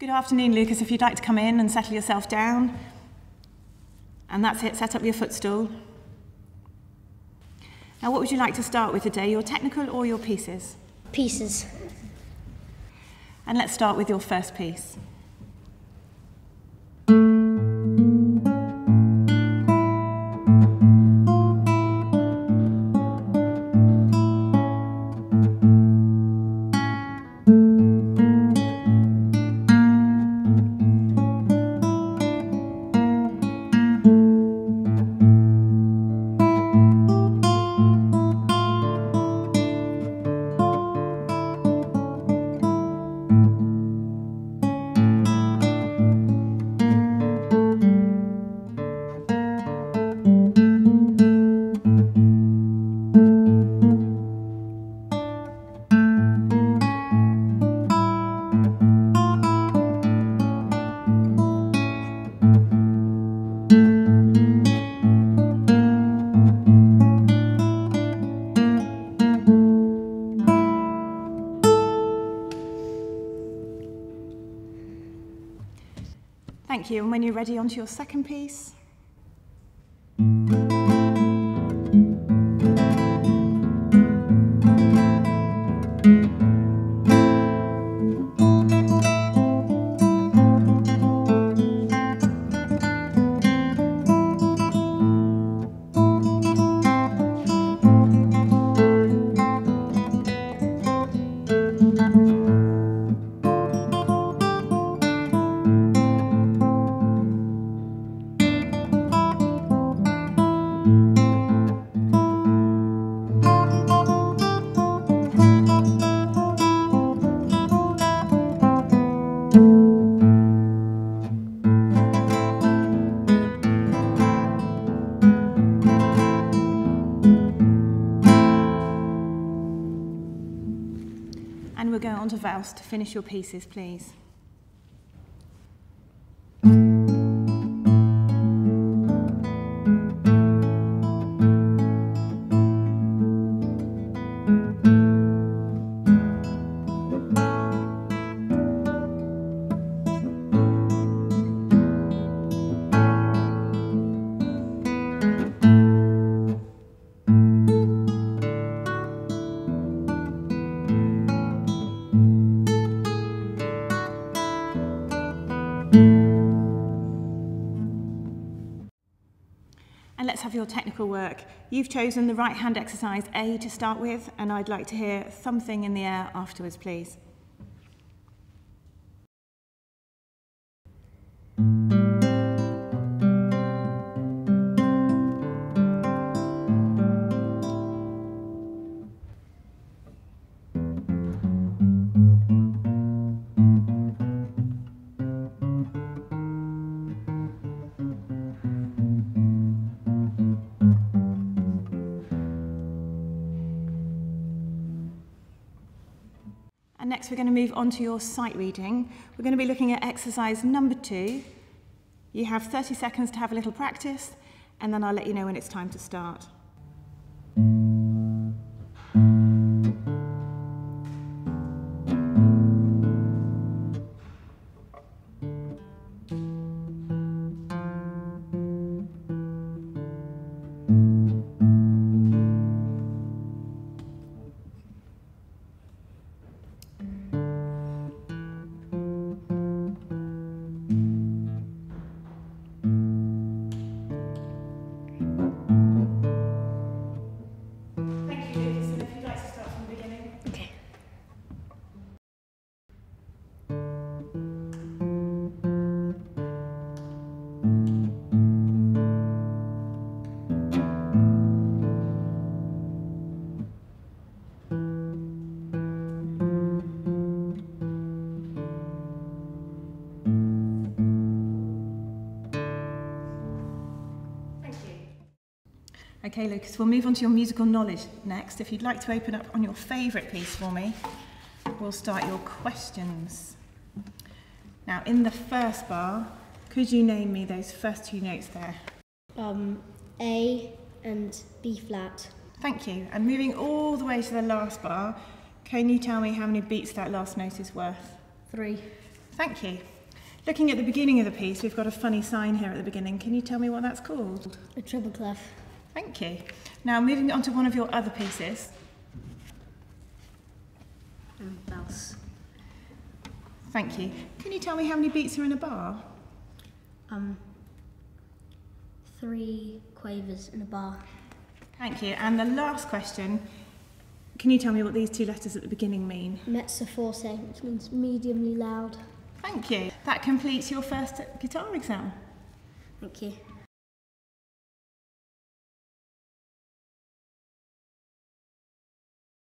Good afternoon, Lucas. If you'd like to come in and settle yourself down. And that's it, set up your footstool. Now, what would you like to start with today, your technical or your pieces? Pieces. And let's start with your first piece. Thank you. And when you're ready, on to your second piece. Go on to Faust to finish your pieces, please. Have your technical work. You've chosen the right hand exercise A to start with, and I'd like to hear something in the air afterwards, please. And next, we're going to move on to your sight reading. We're going to be looking at exercise number two. You have 30 seconds to have a little practice, and then I'll let you know when it's time to start. Okay, Lucas, we'll move on to your musical knowledge next. If you'd like to open up on your favourite piece for me, we'll start your questions. Now, in the first bar, could you name me those first two notes there? Um, A and B flat. Thank you. And moving all the way to the last bar, can you tell me how many beats that last note is worth? Three. Thank you. Looking at the beginning of the piece, we've got a funny sign here at the beginning. Can you tell me what that's called? A treble clef. Thank you. Now, moving on to one of your other pieces. Um, mouse. Thank you. Can you tell me how many beats are in a bar? Um, three quavers in a bar. Thank you. And the last question, can you tell me what these two letters at the beginning mean? Mezzo forte, which means mediumly loud. Thank you. That completes your first guitar exam. Thank you.